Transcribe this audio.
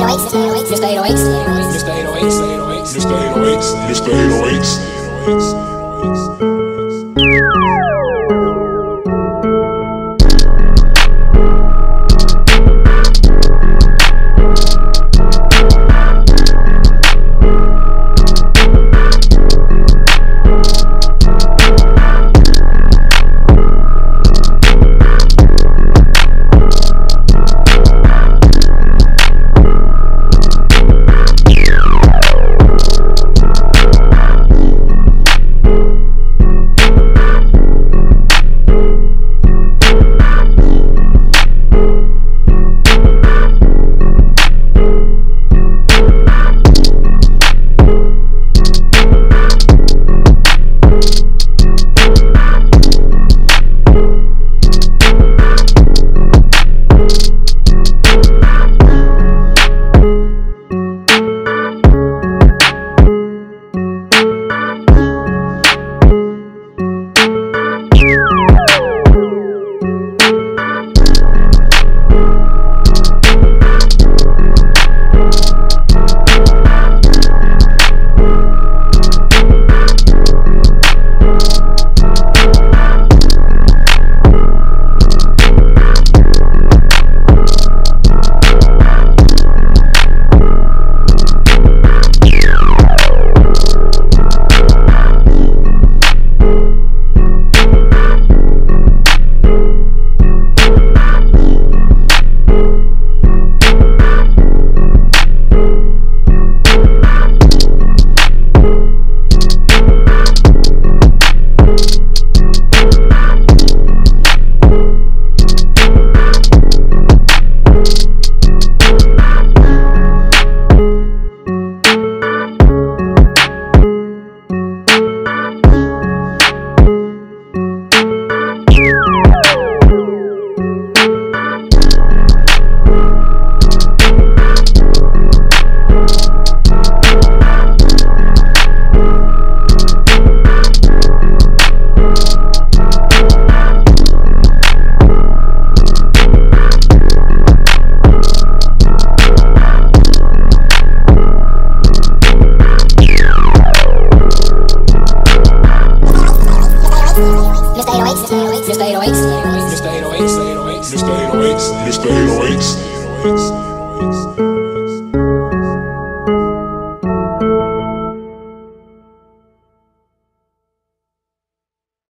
808s, Mr. 808s, Mr. 808s, Mr. Mr. 808. Mr. 808. Mr. 808. Mr. 808. Mr. 808. Mr. 808.